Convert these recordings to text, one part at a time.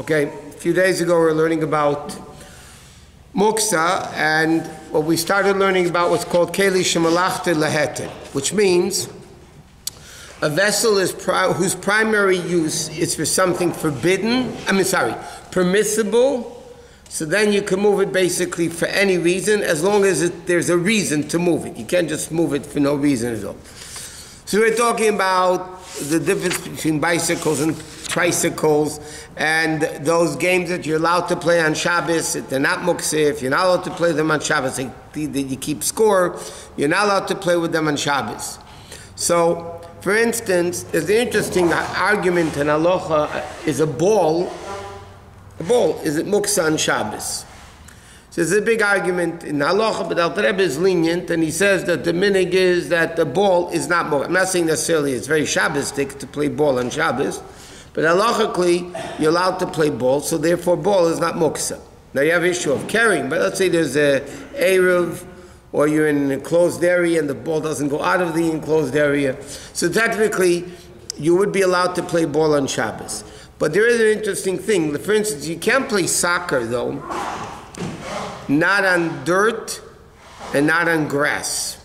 Okay, a few days ago we were learning about muktzah, and what we started learning about was called keli shemalachta leheter, which means a vessel is pri- whose primary use is for something forbidden. I mean, sorry, permissible. So then you can move it basically for any reason, as long as it, there's a reason to move it. You can't just move it for no reason at all. So we're talking about the difference between bicycles and tricycles and those games that you're allowed to play on Shabbos. They're not muktzah, if you're not allowed to play them on Shabbos, that you keep score, you're not allowed to play with them on Shabbos. So, for instance, there's an interesting argument in Aloha, is a ball, a ball, is it muktzah on Shabbos? So there's a big argument in halacha, but Alter Rebbe is lenient, and he says that the minhag is that the ball is not more. I'm not saying necessarily it's very Shabbostic to play ball on Shabbos, but halachically you're allowed to play ball, so therefore ball is not muktzah. Now you have issue of carrying, but let's say there's a eruv, or you're in an enclosed area and the ball doesn't go out of the enclosed area. So technically, you would be allowed to play ball on Shabbos. But there is an interesting thing. For instance, you can't play soccer though not on dirt and not on grass.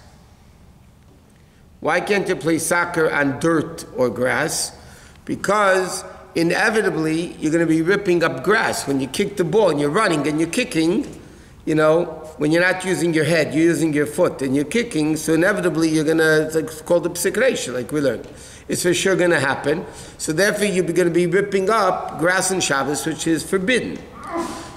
Why can't you play soccer on dirt or grass? Because inevitably you're going to be ripping up grass when you kick the ball and you're running and you're kicking. You know, when you're not using your head, you're using your foot and you're kicking, so inevitably you're going to, it's called a psik reisha, like we learned. It's for sure going to happen. So therefore you're going to be ripping up grass and Shabbos, which is forbidden.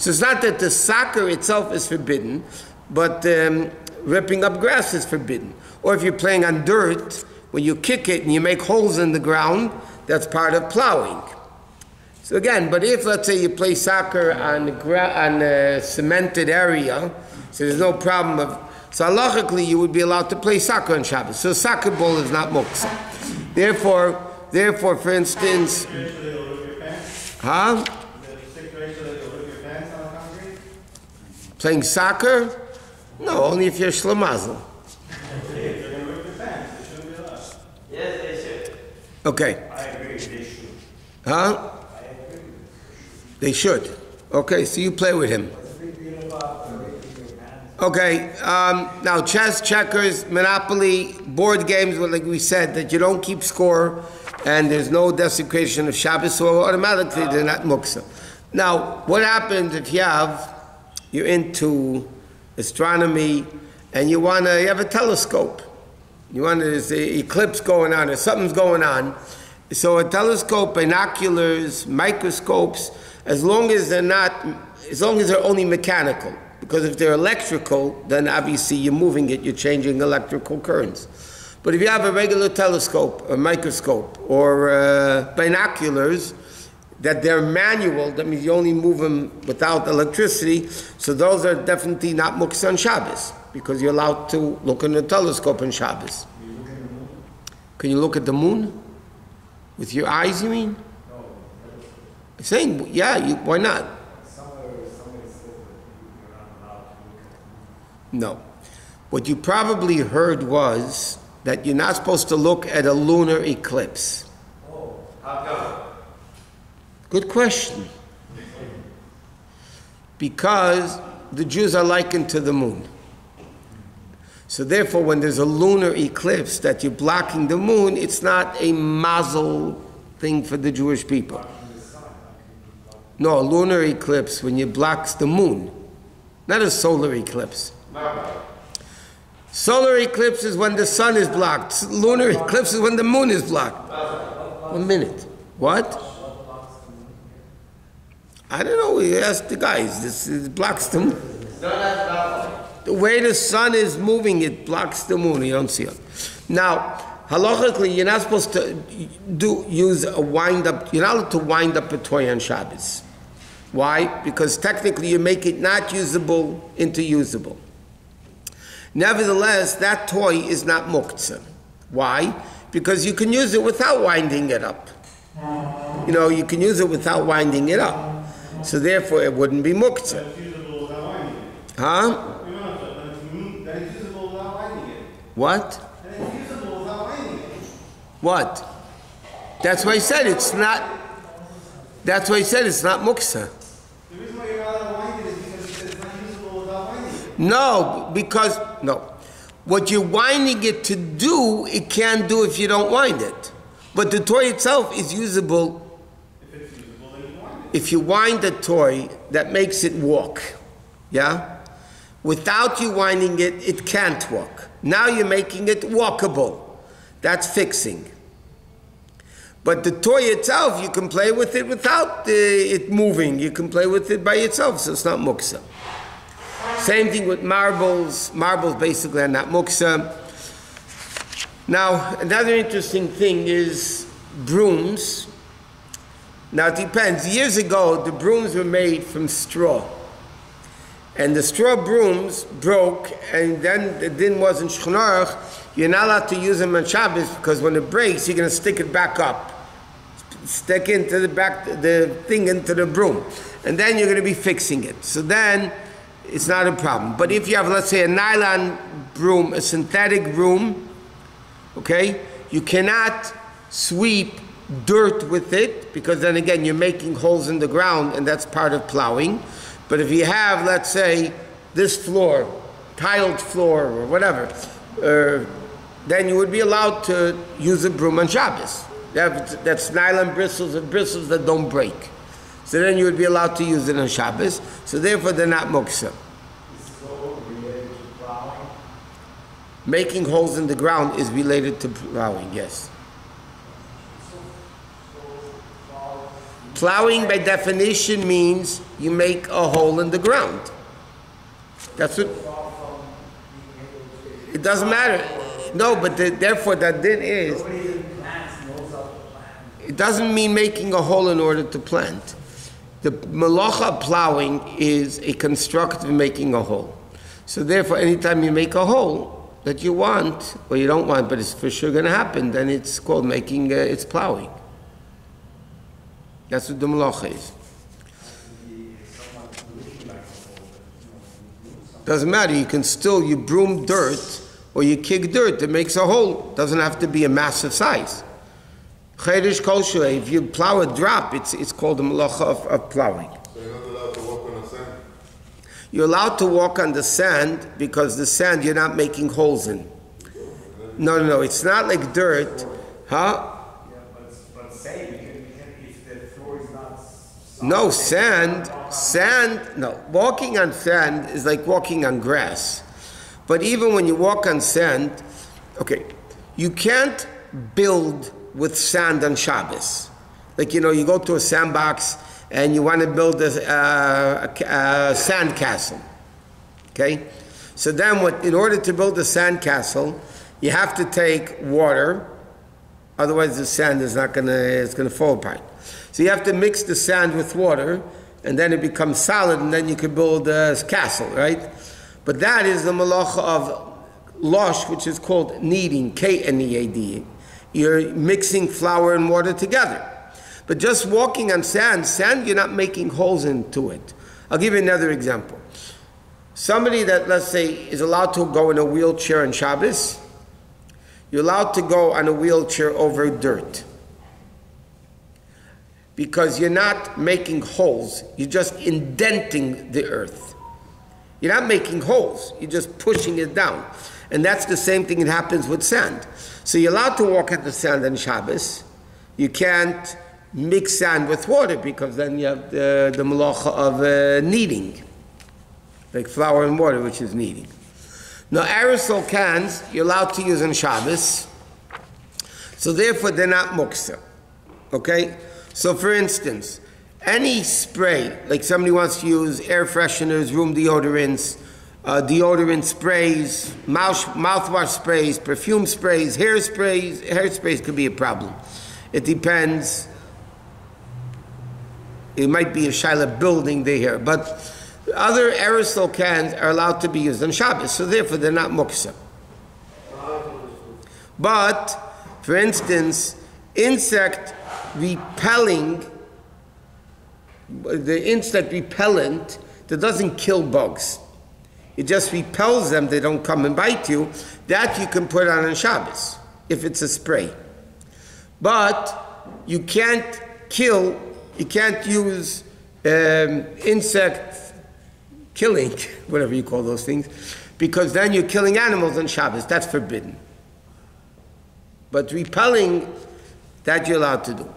So it's not that the soccer itself is forbidden, but um, ripping up grass is forbidden. Or if you're playing on dirt, when you kick it and you make holes in the ground, that's part of plowing. So again, but if let's say you play soccer on, on a cemented area, so there's no problem of so halachically you would be allowed to play soccer on Shabbos. So soccer ball is not muktzah. Therefore, therefore, for instance, huh? Playing soccer? No, only if you're shlamazel. Yes, they should. Okay. I agree, they should. Huh? They should. Okay, so you play with him. Okay, um, now chess, checkers, Monopoly, board games, well, like we said, that you don't keep score and there's no desecration of Shabbos, so automatically they're not muktzah. Now, what happens if you have, you're into astronomy and you want to, have a telescope. You want to, an eclipse going on or something's going on. So a telescope, binoculars, microscopes, as long as they're not, as long as they're only mechanical. Because if they're electrical, then obviously you're moving it, you're changing electrical currents. But if you have a regular telescope, a microscope, or uh, binoculars, that they're manual, that means you only move them without electricity, so those are definitely not muks on Shabbos, because you're allowed to look in a telescope on Shabbos. Can you look at the moon? With your eyes, you mean? I'm saying, yeah, you, why not? No. What you probably heard was that you're not supposed to look at a lunar eclipse. Oh, how come? Good question. Because the Jews are likened to the moon. So therefore, when there's a lunar eclipse that you're blocking the moon, it's not a mazel thing for the Jewish people. No, a lunar eclipse when you blocks the moon, not a solar eclipse. Solar eclipse is when the sun is blocked. Lunar eclipse is when the moon is blocked. One minute. What? I don't know. We asked the guys. This is, blocks the moon. The way the sun is moving, it blocks the moon. You don't see it. Now, halachically, you're not supposed to do use a wind up. You're not allowed to wind up a toy on Shabbos. Why? Because technically, you make it not usable into usable. Nevertheless, that toy is not muktzah. Why? Because you can use it without winding it up. You know, you can use it without winding it up. So therefore, it wouldn't be muktzah. That's usable without winding it. Huh? You know, that's, that's usable without winding it. What? And it's usable without winding it. What? That's why I said it's not. That's why he said it's not muktzah. The reason why you're not allowed to wind it is because it says it's not usable without winding it. No, because, no. What you're winding it to do, it can't do if you don't wind it. But the toy itself is usable If it's usable, then you wind it. If you wind a toy that makes it walk. Yeah? Without you winding it, it can't walk. Now you're making it walkable. That's fixing. But the toy itself, you can play with it without uh, it moving. You can play with it by itself, so it's not muktzah. Same thing with marbles. Marbles basically are not muktzah. Now, another interesting thing is brooms. Now it depends. Years ago, the brooms were made from straw. And the straw brooms broke, and then the din wasn't shchnarach. You're not allowed to use them on Shabbos because when it breaks, you're going to stick it back up. Stick into the back, the thing into the broom. And then you're going to be fixing it. So then it's not a problem. But if you have, let's say, a nylon broom, a synthetic broom, okay, you cannot sweep dirt with it because then again you're making holes in the ground and that's part of plowing. But if you have, let's say, this floor, tiled floor or whatever, uh, then you would be allowed to use a broom on Shabbos. That- That's nylon bristles and bristles that don't break. So then you would be allowed to use it on Shabbos. So therefore they're not muktzah. Making holes in the ground is related to plowing, yes. Plowing by definition means you make a hole in the ground. That's what. It doesn't matter. No, but the, therefore that din is. It doesn't mean making a hole in order to plant. The malacha plowing is a constructive making a hole. So therefore, anytime you make a hole that you want or you don't want, but it's for sure going to happen, then it's called making. Uh, it's plowing. That's what the malacha is. Doesn't matter. You can still you broom dirt or you kick dirt that makes a hole. Doesn't have to be a massive size. Chedesh kol shulei, If you plow a drop, it's it's called the malacha of, of plowing. So you're not allowed to walk on the sand? You're allowed to walk on the sand because the sand you're not making holes in. No, no, no. It's not like dirt, huh? No, sand, sand, no. Walking on sand is like walking on grass. But even when you walk on sand, okay, you can't build with sand on Shabbos. Like, you know, you go to a sandbox and you want to build a, a, a sand castle. Okay? So then, what, in order to build a sand castle, you have to take water, Otherwise, the sand is not gonna, it's gonna fall apart. So you have to mix the sand with water, and then it becomes solid, and then you can build a castle, right? But that is the malacha of losh, which is called kneading, K-N-E-A-D. You're mixing flour and water together. But just walking on sand, sand, you're not making holes into it. I'll give you another example. Somebody that, let's say, is allowed to go in a wheelchair on Shabbos, you're allowed to go on a wheelchair over dirt. Because you're not making holes, you're just indenting the earth. You're not making holes, you're just pushing it down. And that's the same thing that happens with sand. So you're allowed to walk at the sand on Shabbos. You can't mix sand with water because then you have the, the malacha of uh, kneading, like flour and water, which is kneading. Now, aerosol cans, you're allowed to use on Shabbos, so therefore they're not muktzah. Okay? So, for instance, any spray, like somebody wants to use air fresheners, room deodorants, uh, deodorant sprays, mouth, mouthwash sprays, perfume sprays, hair sprays, hair sprays could be a problem. It depends. It might be a Shiloh building they here, but other aerosol cans are allowed to be used on Shabbos, so therefore they're not muktzah. But, for instance, insect repelling, the insect repellent that doesn't kill bugs, it just repels them, they don't come and bite you, that you can put on on Shabbos, if it's a spray. But you can't kill you can't use um, insect killing, whatever you call those things, because then you're killing animals on Shabbos. That's forbidden. But repelling, that you're allowed to do.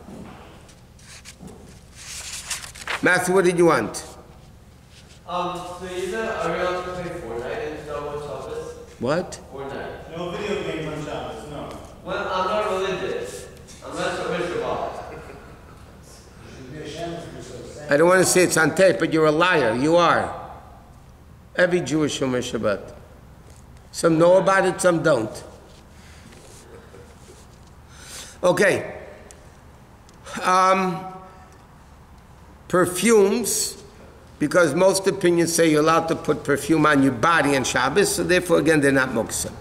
Matthew, what did you want? Um, so either are we allowed to play Fortnite in Star Shabbos? What? Fortnite. No video games on Shabbos, no. Well, I'm not religious. I'm not so Shabbat. I don't want to say it's on tape, but you're a liar. You are. Every Jewish Shomer Shabbat. Some know about it, some don't. Okay. Um, perfumes, because most opinions say you're allowed to put perfume on your body on Shabbos, so therefore, again, they're not muktzah.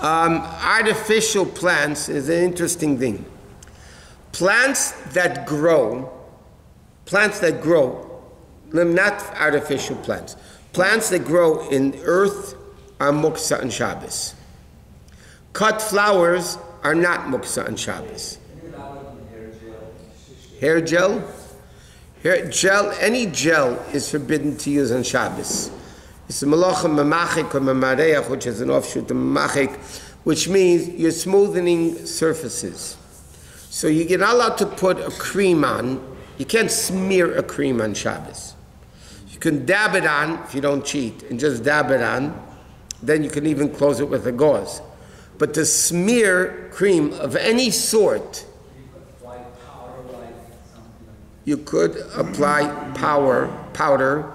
Um, artificial plants is an interesting thing. Plants that grow, plants that grow, not artificial plants, plants that grow in earth are muktzah on Shabbos. Cut flowers are not muktzah on Shabbos. Hair gel? Hair gel, any gel is forbidden to use on Shabbos. It's a malacha mamachik or mamareach, which is an offshoot of mamachik, which means you're smoothening surfaces. So you're not allowed to put a cream on. You can't smear a cream on Shabbos. You can dab it on if you don't cheat, and just dab it on. Then you can even close it with a gauze. But to smear cream of any sort, you could apply power powder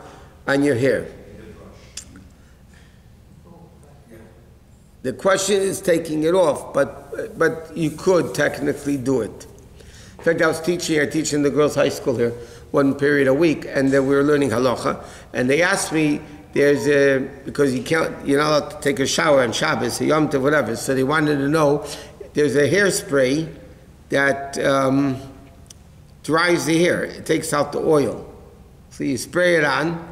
on your hair. The question is taking it off, but but you could technically do it. In fact, I was teaching, I teach in the girls' high school here one period a week, and then we were learning halacha, and they asked me, there's a, because you can't, you're not allowed to take a shower on Shabbos, or Yom Tov, whatever, so they wanted to know, there's a hairspray that um, dries the hair, it takes out the oil. So you spray it on.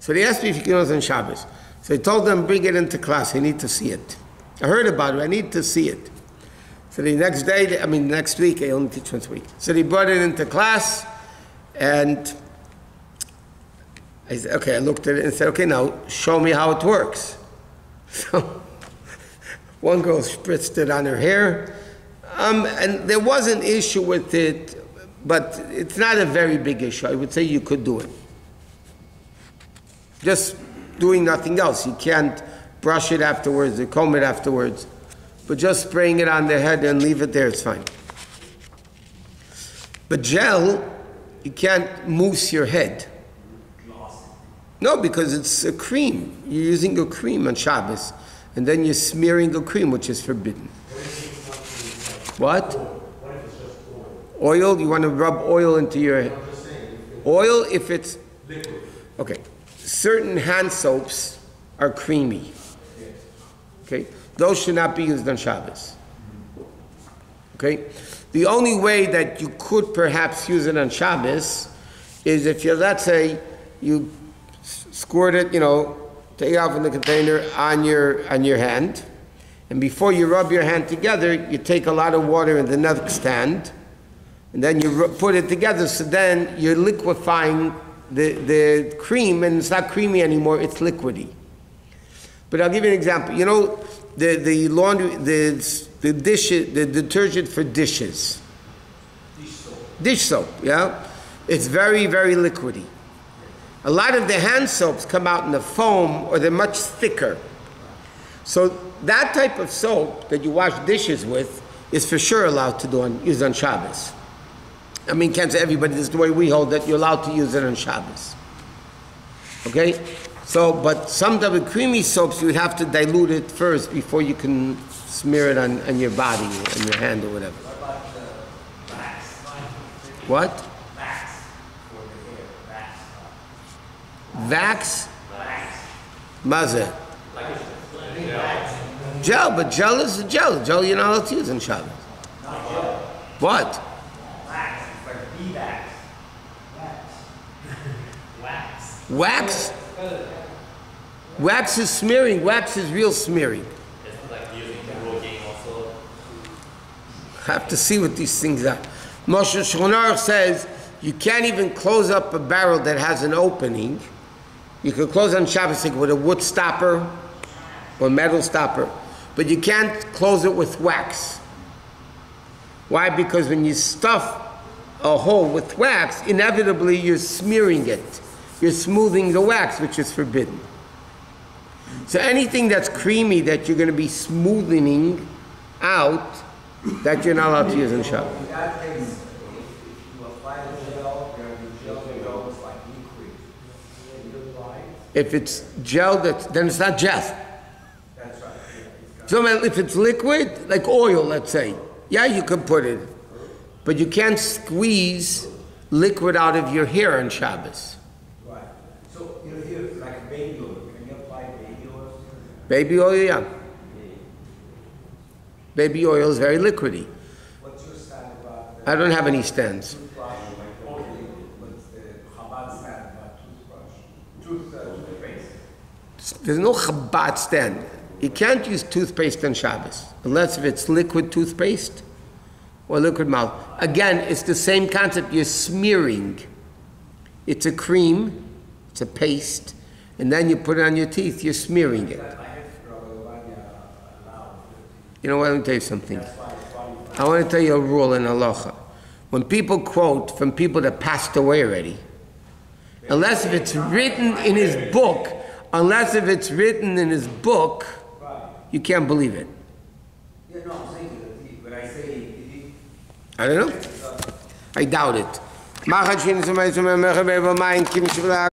So they asked me if you can use it on Shabbos. So I told them, bring it into class, I need to see it. I heard about it, I need to see it. So the next day, I mean, next week, I only teach once a week. So they brought it into class, and I said, okay, I looked at it and said, okay, now show me how it works. So one girl spritzed it on her hair, um, and there was an issue with it, but it's not a very big issue. I would say you could do it. Just doing nothing else. You can't brush it afterwards or comb it afterwards. But just spraying it on the head and leave it there, it's fine. But gel, you can't mousse your head. No, because it's a cream. You're using a cream on Shabbos, and then you're smearing a cream, which is forbidden. What? Oil? You want to rub oil into your oil if it's okay. Certain hand soaps are creamy. Okay, those should not be used on Shabbos. Okay, the only way that you could perhaps use it on Shabbos is if you let's say you squirt it, you know, take it out from the container on your on your hand, and before you rub your hand together, you take a lot of water in the next hand, and then you put it together. So then you're liquefying the the cream, and it's not creamy anymore; it's liquidy. But I'll give you an example. You know, the the laundry the the dish the detergent for dishes. Dish soap, yeah, it's very very liquidy. A lot of the hand soaps come out in the foam or they're much thicker. So that type of soap that you wash dishes with is for sure allowed to do on, use on Shabbos. I mean, can't say everybody, this is the way we hold that you're allowed to use it on Shabbos. Okay? So, but some of the creamy soaps, you would have to dilute it first before you can smear it on, on your body, on your hand or whatever. What? Vax? Maze. Gel, but gel is a gel. Gel you're not allowed to use in Shabbos. What? Wax? Wax is smearing. Wax is real smearing. Have to see what these things are. Moshe Shulchan says you can't even close up a barrel that has an opening. You can close on Shabbos with a wood stopper or metal stopper, but you can't close it with wax. Why? Because when you stuff a hole with wax, inevitably you're smearing it. You're smoothing the wax, which is forbidden. So anything that's creamy that you're going to be smoothing out, that you're not allowed to use in Shabbos. In that case, if the gel, then the gel goes like liquid. You apply, If it's gel, that then it's not gel. that's right, yeah, it's got- So if it's liquid, like oil, let's say, yeah, you can put it, but you can't squeeze liquid out of your hair on Shabbos. right. So, you know, here, like baby oil, can you apply baby oil? Baby oil, yeah. Baby oil is very liquidy. What's your stand about the I don't have any stands. toothbrush, like, okay, what's the Chabad stand about toothbrush? Tooth, toothpaste? There's no Chabad stand. You can't use toothpaste on Shabbos unless if it's liquid toothpaste or liquid mouth. Again, it's the same concept. You're smearing. It's a cream, it's a paste, and then you put it on your teeth. You're smearing it. That I have Rabbi Ovadia allowed, You know what? Let me tell you something. that's why it's qualified. I want to tell you a rule in halacha. When people quote from people that passed away already, unless if it's written in his book, unless if it's written in his book, you can't believe it. Yeah, no, I'm saying that, he- when I say, he, I don't know. I doubt it.